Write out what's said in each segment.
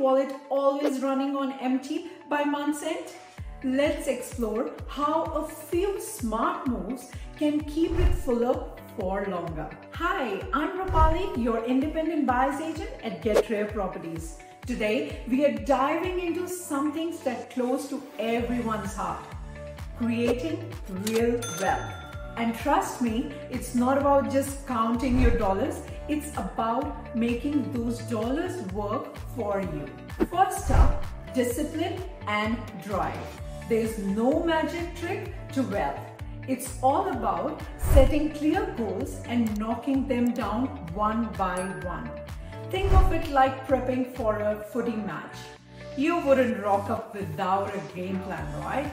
wallet always running on empty by month's end? Let's explore how a few smart moves can keep it fuller for longer. Hi, I'm Rupali, your independent buyer's agent at Get Rare Properties. Today, we are diving into something that's close to everyone's heart, creating real wealth. And trust me, it's not about just counting your dollars, it's about making those dollars work for you. First up, discipline and drive. There's no magic trick to wealth. It's all about setting clear goals and knocking them down one by one. Think of it like prepping for a footy match. You wouldn't rock up without a game plan, right?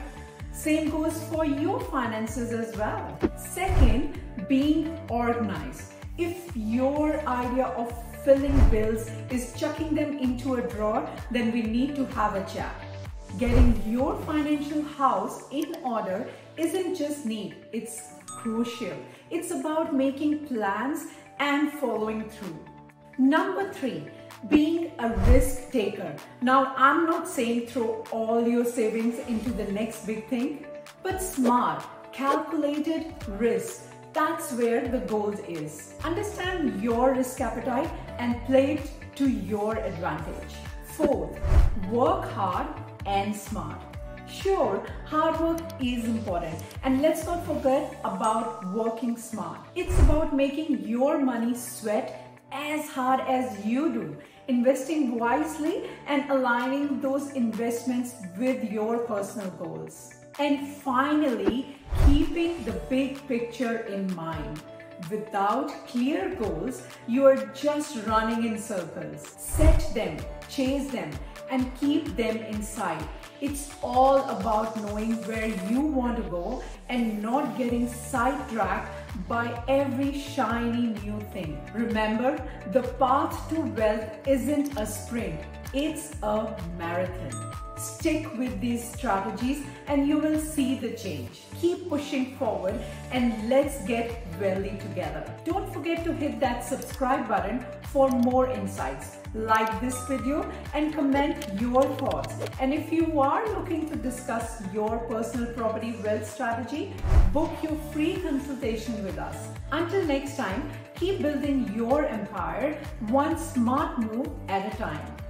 Same goes for your finances as well. Second, being organized. If your idea of filling bills is chucking them into a drawer, then we need to have a chat. Getting your financial house in order isn't just neat, it's crucial. It's about making plans and following through. Number three, being a risk taker. Now, I'm not saying throw all your savings into the next big thing, but smart, calculated risk. That's where the gold is. Understand your risk appetite and play it to your advantage. Fourth, work hard and smart. Sure, hard work is important and let's not forget about working smart. It's about making your money sweat as hard as you do, investing wisely and aligning those investments with your personal goals. And finally, keeping the big picture in mind. Without clear goals, you are just running in circles. Set them, chase them, and keep them in sight. It's all about knowing where you want to go and not getting sidetracked by every shiny new thing. Remember, the path to wealth isn't a sprint, it's a marathon. Stick with these strategies and you will see the change. Keep pushing forward and let's get wealthy together. Don't forget to hit that subscribe button for more insights. Like this video and comment your thoughts. And if you are looking to discuss your personal property wealth strategy, book your free consultation with us. Until next time, keep building your empire one smart move at a time.